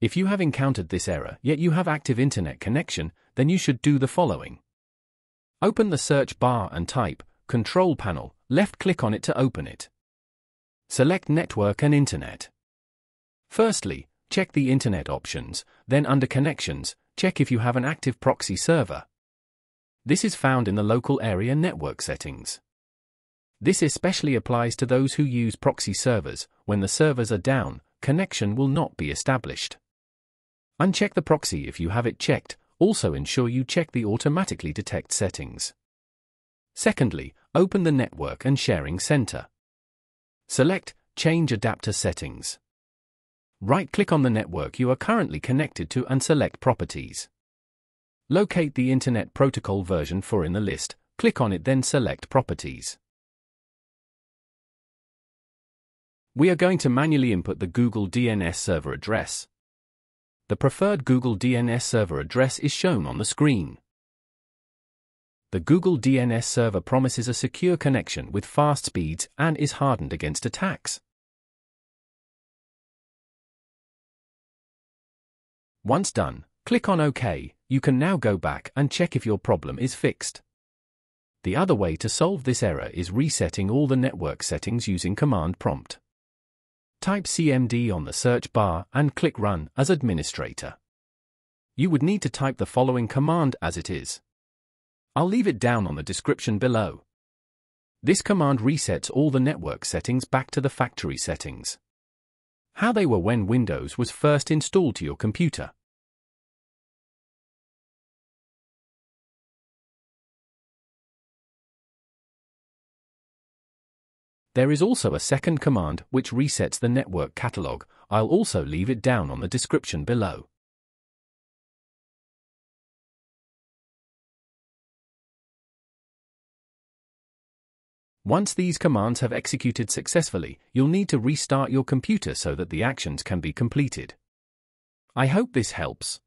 If you have encountered this error yet you have active internet connection, then you should do the following. Open the search bar and type Control Panel, left-click on it to open it. Select Network and Internet. Firstly, check the Internet options, then under Connections, check if you have an active proxy server. This is found in the local area network settings. This especially applies to those who use proxy servers. When the servers are down, connection will not be established. Uncheck the proxy if you have it checked, also ensure you check the automatically detect settings. Secondly, open the Network and Sharing Center. Select Change Adapter Settings. Right-click on the network you are currently connected to and select Properties. Locate the Internet Protocol version four in the list, click on it then select Properties. We are going to manually input the Google DNS server address. The preferred Google DNS server address is shown on the screen. The Google DNS server promises a secure connection with fast speeds and is hardened against attacks. Once done, click on OK, you can now go back and check if your problem is fixed. The other way to solve this error is resetting all the network settings using command prompt. Type CMD on the search bar and click Run as administrator. You would need to type the following command as it is. I'll leave it down on the description below. This command resets all the network settings back to the factory settings. How they were when Windows was first installed to your computer. There is also a second command which resets the network catalog. I'll also leave it down on the description below. Once these commands have executed successfully, you'll need to restart your computer so that the actions can be completed. I hope this helps.